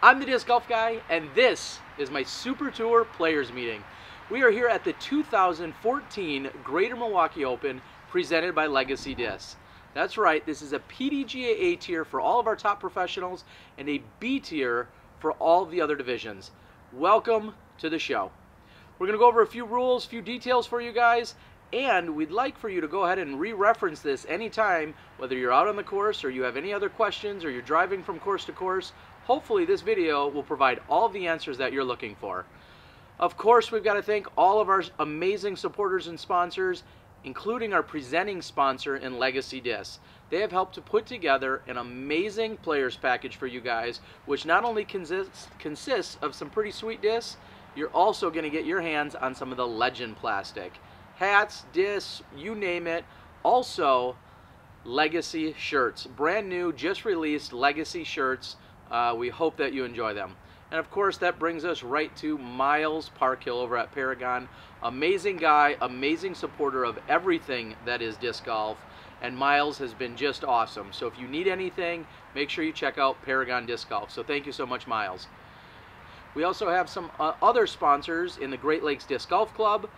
I'm the Disc Golf Guy, and this is my Super Tour Players Meeting. We are here at the 2014 Greater Milwaukee Open presented by Legacy Discs. That's right, this is a PDGA A tier for all of our top professionals and a B tier for all the other divisions. Welcome to the show. We're going to go over a few rules, a few details for you guys, and we'd like for you to go ahead and re-reference this anytime, whether you're out on the course or you have any other questions or you're driving from course to course. Hopefully this video will provide all the answers that you're looking for. Of course, we've got to thank all of our amazing supporters and sponsors, including our presenting sponsor in Legacy Discs. They have helped to put together an amazing players package for you guys, which not only consists, consists of some pretty sweet discs, you're also going to get your hands on some of the legend plastic. Hats, discs, you name it. Also, Legacy shirts. Brand new, just released Legacy shirts uh, we hope that you enjoy them. And of course, that brings us right to Miles Parkhill over at Paragon. Amazing guy, amazing supporter of everything that is disc golf. And Miles has been just awesome. So if you need anything, make sure you check out Paragon Disc Golf. So thank you so much, Miles. We also have some uh, other sponsors in the Great Lakes Disc Golf Club,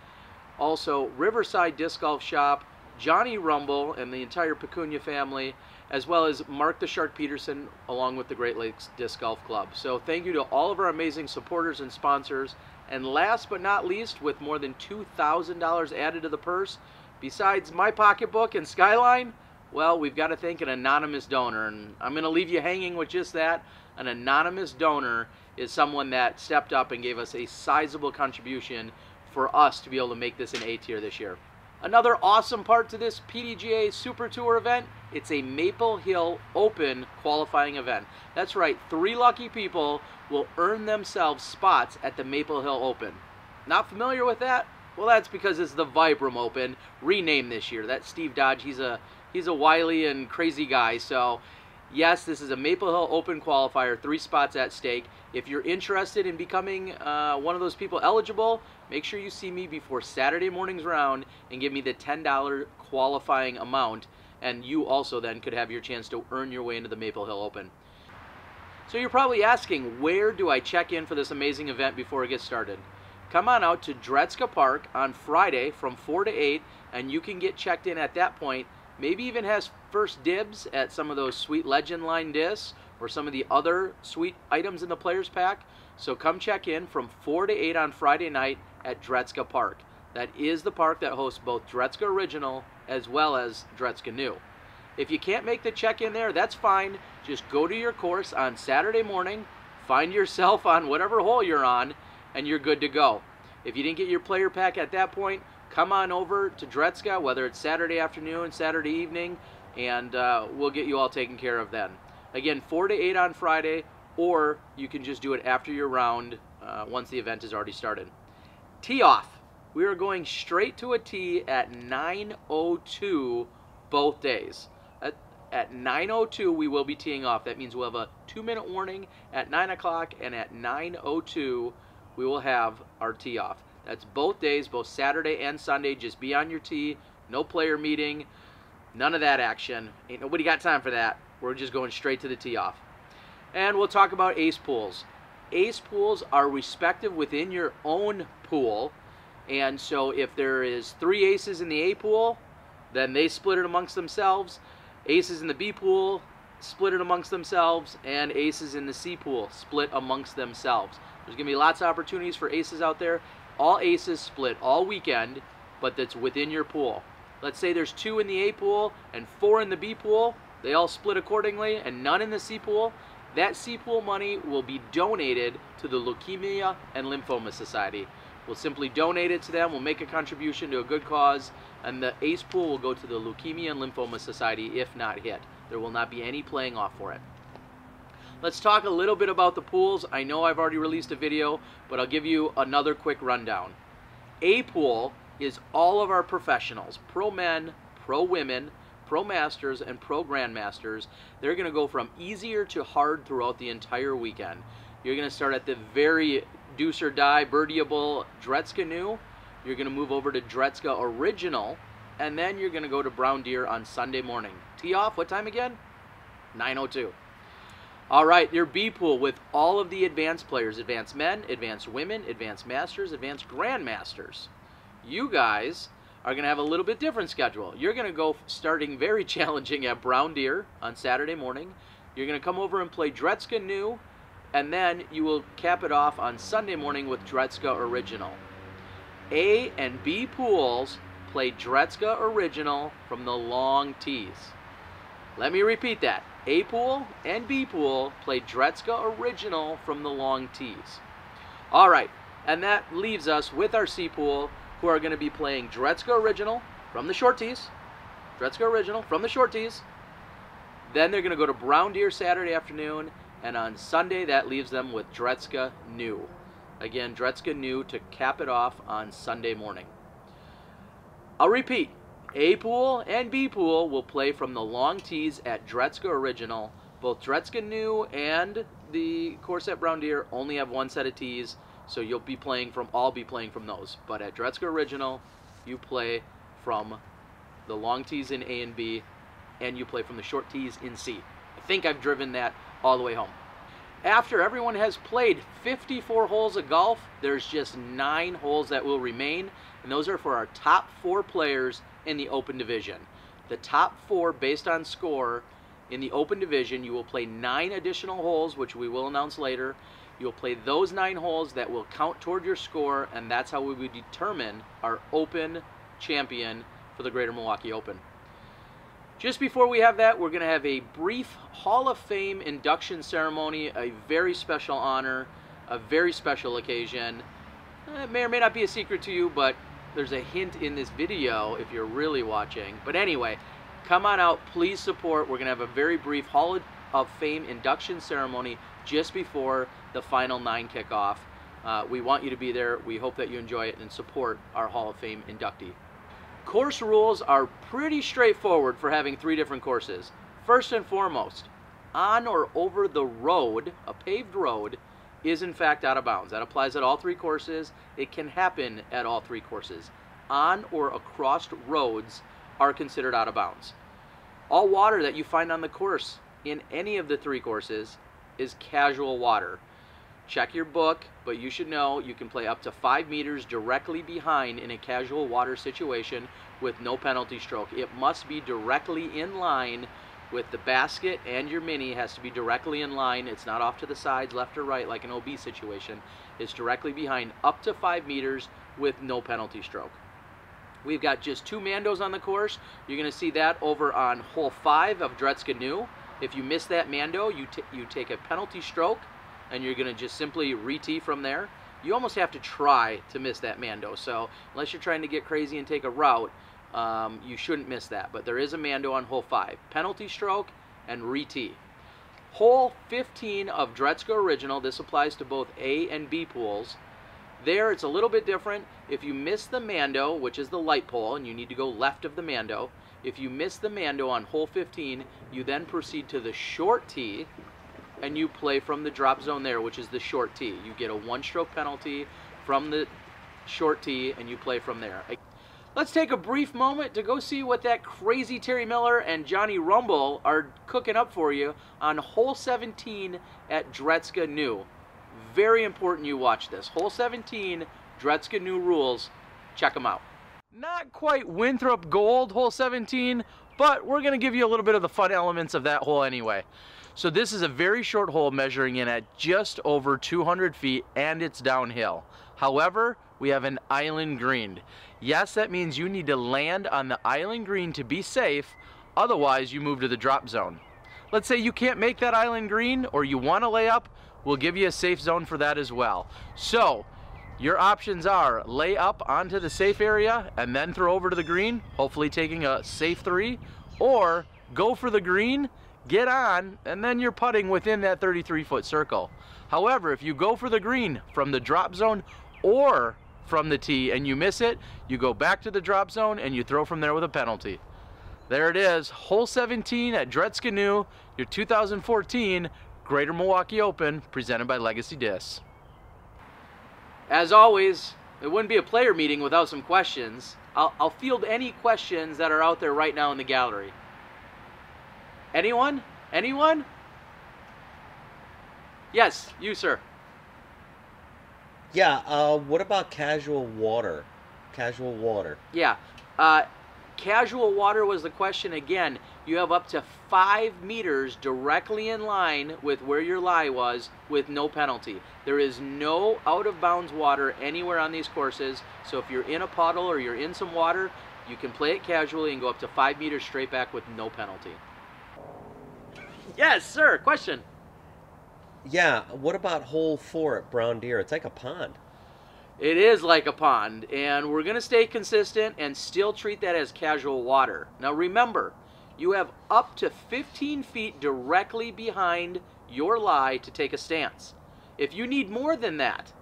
also Riverside Disc Golf Shop, Johnny Rumble, and the entire Pecunia family, as well as Mark the Shark Peterson, along with the Great Lakes Disc Golf Club. So thank you to all of our amazing supporters and sponsors. And last but not least, with more than $2,000 added to the purse, besides my pocketbook and Skyline, well, we've got to thank an anonymous donor. And I'm going to leave you hanging with just that. An anonymous donor is someone that stepped up and gave us a sizable contribution for us to be able to make this an A tier this year. Another awesome part to this PDGA Super Tour event, it's a Maple Hill Open qualifying event. That's right, three lucky people will earn themselves spots at the Maple Hill Open. Not familiar with that? Well, that's because it's the Vibram Open, renamed this year. That's Steve Dodge. He's a he's a wily and crazy guy, so Yes, this is a Maple Hill Open qualifier, three spots at stake. If you're interested in becoming uh, one of those people eligible, make sure you see me before Saturday morning's round and give me the $10 qualifying amount, and you also then could have your chance to earn your way into the Maple Hill Open. So you're probably asking, where do I check in for this amazing event before it gets started? Come on out to Dretzka Park on Friday from 4 to 8, and you can get checked in at that point maybe even has first dibs at some of those sweet legend line discs or some of the other sweet items in the players pack. So come check in from 4 to 8 on Friday night at Dretzka Park. That is the park that hosts both Dretzka Original as well as Dretzka New. If you can't make the check in there, that's fine. Just go to your course on Saturday morning, find yourself on whatever hole you're on, and you're good to go. If you didn't get your player pack at that point, come on over to Dretzka, whether it's Saturday afternoon, Saturday evening, and uh, we'll get you all taken care of then. Again, 4 to 8 on Friday, or you can just do it after your round uh, once the event is already started. Tee off. We are going straight to a tee at 9.02 both days. At, at 9.02 we will be teeing off. That means we'll have a two minute warning at 9 o'clock and at 9.02 we will have our tee off. That's both days, both Saturday and Sunday. Just be on your tee. No player meeting. None of that action. Ain't nobody got time for that. We're just going straight to the tee off. And we'll talk about ace pools. Ace pools are respective within your own pool. And so if there is three aces in the A pool, then they split it amongst themselves. Aces in the B pool split it amongst themselves. And aces in the C pool split amongst themselves. There's going to be lots of opportunities for aces out there all aces split all weekend, but that's within your pool. Let's say there's two in the A pool and four in the B pool. They all split accordingly and none in the C pool. That C pool money will be donated to the Leukemia and Lymphoma Society. We'll simply donate it to them. We'll make a contribution to a good cause, and the ACE pool will go to the Leukemia and Lymphoma Society if not hit. There will not be any playing off for it. Let's talk a little bit about the pools. I know I've already released a video, but I'll give you another quick rundown. A pool is all of our professionals, pro men, pro women, pro masters, and pro grandmasters. They're going to go from easier to hard throughout the entire weekend. You're going to start at the very deuce or die birdieable Dretzka New. You're going to move over to Dretzka Original, and then you're going to go to Brown Deer on Sunday morning. Tee off, what time again? 9.02. All right, your B pool with all of the advanced players, advanced men, advanced women, advanced masters, advanced grandmasters. You guys are going to have a little bit different schedule. You're going to go starting very challenging at Brown Deer on Saturday morning. You're going to come over and play Dretzka New, and then you will cap it off on Sunday morning with Dretzka Original. A and B pools play Dretzka Original from the long tees. Let me repeat that. A pool and B pool play Dretzka Original from the long tees. All right, and that leaves us with our C pool, who are going to be playing Dretzka Original from the short tees. Dretzka Original from the short tees. Then they're going to go to Brown Deer Saturday afternoon, and on Sunday that leaves them with Dretzka New. Again, Dretzka New to cap it off on Sunday morning. I'll repeat. A pool and B pool will play from the long tees at Dretzka Original. Both Dretzka New and the Corset Brown Deer only have one set of tees, so you'll be playing from all be playing from those. But at Dretzka Original, you play from the long tees in A and B, and you play from the short tees in C. I think I've driven that all the way home. After everyone has played 54 holes of golf, there's just nine holes that will remain, and those are for our top four players in the Open Division. The top four, based on score, in the Open Division, you will play nine additional holes, which we will announce later. You'll play those nine holes that will count toward your score, and that's how we would determine our Open champion for the Greater Milwaukee Open. Just before we have that, we're going to have a brief Hall of Fame induction ceremony, a very special honor, a very special occasion. Eh, it may or may not be a secret to you, but there's a hint in this video if you're really watching. But anyway, come on out, please support. We're going to have a very brief Hall of Fame induction ceremony just before the final nine kickoff. Uh, we want you to be there. We hope that you enjoy it and support our Hall of Fame inductee. Course rules are pretty straightforward for having three different courses. First and foremost, on or over the road, a paved road, is in fact out of bounds. That applies at all three courses. It can happen at all three courses. On or across roads are considered out of bounds. All water that you find on the course in any of the three courses is casual water. Check your book, but you should know you can play up to five meters directly behind in a casual water situation with no penalty stroke. It must be directly in line with the basket and your mini has to be directly in line. It's not off to the sides, left or right, like an OB situation. It's directly behind up to five meters with no penalty stroke. We've got just two Mandos on the course. You're going to see that over on hole five of Dretzka New. If you miss that Mando, you, you take a penalty stroke and you're going to just simply re-tee from there. You almost have to try to miss that Mando. So unless you're trying to get crazy and take a route, um, you shouldn't miss that. But there is a Mando on hole 5. Penalty stroke and re-tee. Hole 15 of Dretzka Original, this applies to both A and B pools. There, it's a little bit different. If you miss the Mando, which is the light pole, and you need to go left of the Mando, if you miss the Mando on hole 15, you then proceed to the short tee, and you play from the drop zone there, which is the short tee. You get a one-stroke penalty from the short tee, and you play from there. Let's take a brief moment to go see what that crazy Terry Miller and Johnny Rumble are cooking up for you on hole 17 at Dretzka New. Very important you watch this. Hole 17, Dretzka New rules. Check them out. Not quite Winthrop Gold, hole 17, but we're going to give you a little bit of the fun elements of that hole anyway. So this is a very short hole measuring in at just over 200 feet and it's downhill. However, we have an island green. Yes, that means you need to land on the island green to be safe, otherwise you move to the drop zone. Let's say you can't make that island green or you want to lay up, we'll give you a safe zone for that as well. So, your options are lay up onto the safe area and then throw over to the green, hopefully taking a safe three, or go for the green get on, and then you're putting within that 33 foot circle. However, if you go for the green from the drop zone or from the tee and you miss it, you go back to the drop zone and you throw from there with a penalty. There it is, hole 17 at Dretzka New, your 2014 Greater Milwaukee Open, presented by Legacy Discs. As always, it wouldn't be a player meeting without some questions. I'll, I'll field any questions that are out there right now in the gallery. Anyone? Anyone? Yes, you, sir. Yeah, uh, what about casual water? Casual water. Yeah. Uh, casual water was the question again. You have up to five meters directly in line with where your lie was with no penalty. There is no out of bounds water anywhere on these courses. So if you're in a puddle or you're in some water, you can play it casually and go up to five meters straight back with no penalty. Yes, sir. Question. Yeah, what about hole four at Brown Deer? It's like a pond. It is like a pond, and we're going to stay consistent and still treat that as casual water. Now remember, you have up to 15 feet directly behind your lie to take a stance. If you need more than that,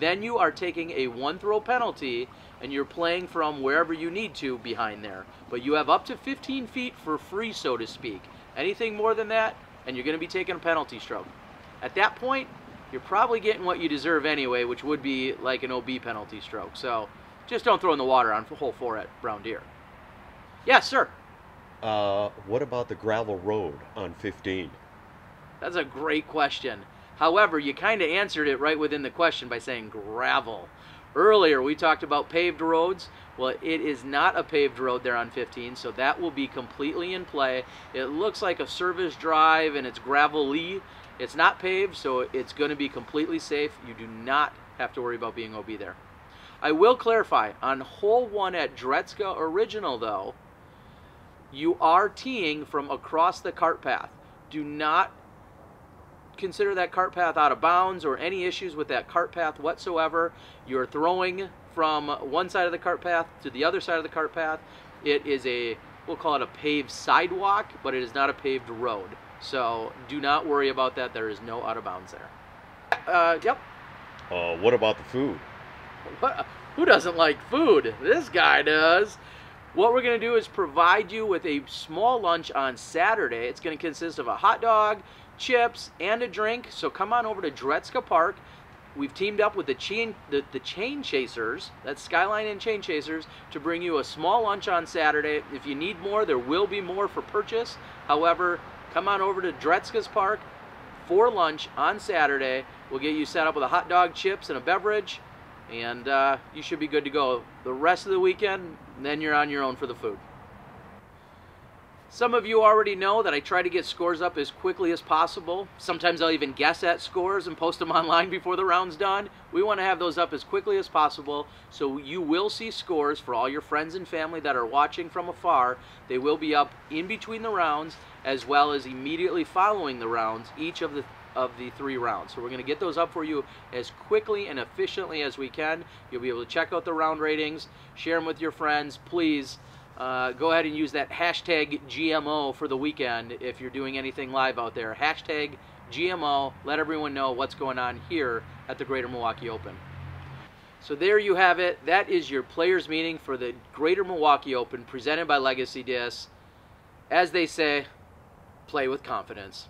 then you are taking a one throw penalty and you're playing from wherever you need to behind there. But you have up to 15 feet for free, so to speak. Anything more than that, and you're going to be taking a penalty stroke. At that point, you're probably getting what you deserve anyway, which would be like an OB penalty stroke. So just don't throw in the water on hole four at Brown Deer. Yes, sir. Uh, what about the gravel road on 15? That's a great question. However, you kind of answered it right within the question by saying gravel. Earlier, we talked about paved roads. Well, it is not a paved road there on 15, so that will be completely in play. It looks like a service drive and it's gravelly. It's not paved, so it's going to be completely safe. You do not have to worry about being OB there. I will clarify, on hole one at Dretzka Original, though, you are teeing from across the cart path. Do not consider that cart path out of bounds or any issues with that cart path whatsoever. You're throwing from one side of the cart path to the other side of the cart path. It is a, we'll call it a paved sidewalk, but it is not a paved road. So do not worry about that. There is no out of bounds there. Uh, yep. Uh, what about the food? What, who doesn't like food? This guy does. What we're going to do is provide you with a small lunch on Saturday. It's going to consist of a hot dog, chips, and a drink. So come on over to Dretzka Park. We've teamed up with the chain, the, the chain chasers, that's Skyline and Chain Chasers, to bring you a small lunch on Saturday. If you need more, there will be more for purchase. However, come on over to Dretzka's Park for lunch on Saturday. We'll get you set up with a hot dog, chips, and a beverage, and uh, you should be good to go. The rest of the weekend, then you're on your own for the food. Some of you already know that I try to get scores up as quickly as possible. Sometimes I'll even guess at scores and post them online before the round's done. We want to have those up as quickly as possible so you will see scores for all your friends and family that are watching from afar. They will be up in between the rounds as well as immediately following the rounds, each of the of the three rounds. So we're going to get those up for you as quickly and efficiently as we can. You'll be able to check out the round ratings, share them with your friends. Please uh, go ahead and use that hashtag GMO for the weekend if you're doing anything live out there. Hashtag GMO. Let everyone know what's going on here at the Greater Milwaukee Open. So there you have it. That is your players meeting for the Greater Milwaukee Open presented by Legacy Disc. As they say, play with confidence.